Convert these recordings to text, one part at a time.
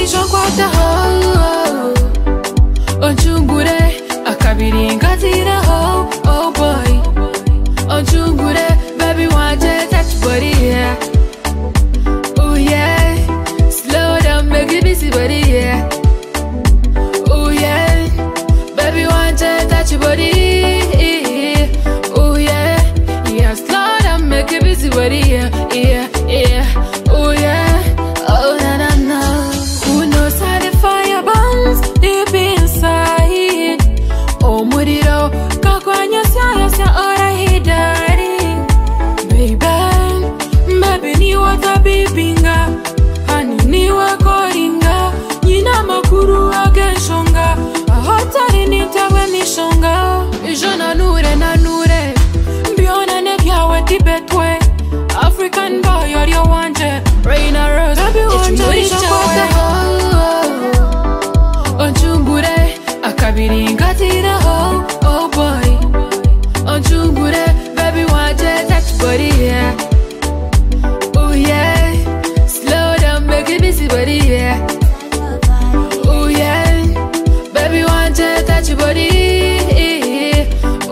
Oh, buli gyokwataho ojugure akabiri nkaziraho oh, oh boy. Oh, ojugure baby want to touch body yeah. Oh yeah. Slow down make it busy body yeah. Oh yeah. Baby want to touch body oh yeah. Yeah slow down make it busy body yeah. Yeah yeah. Oncumbure akabiri ngatiraho oh boy. Onchungure baby wanje touch body yeah. Oh yeah. Slow down make it busy body yeah. Oh yeah. Baby wanje touch body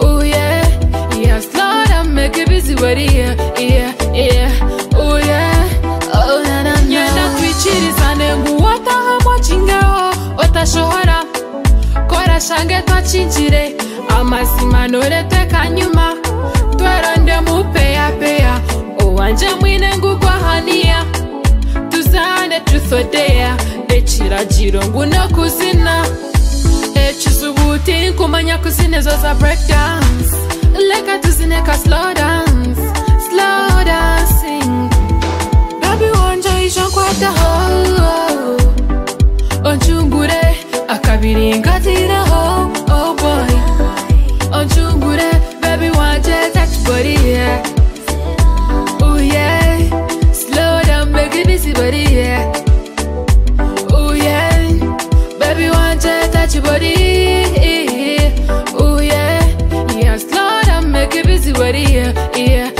oh yeah. Yeah slow down make it busy body yeah shange twachinjire amazima norete kanyuma tweronde mupeyapeya owanje mwine ngugwahaniya tuzane tuthodeya ekiragiro nguno kuzina ekisubuti nkumanya kuzina ezo za breakdance. Leka tuzine ka at your body. Oh yeah, yeah, slow down, make it busy, buddy. Yeah, yeah.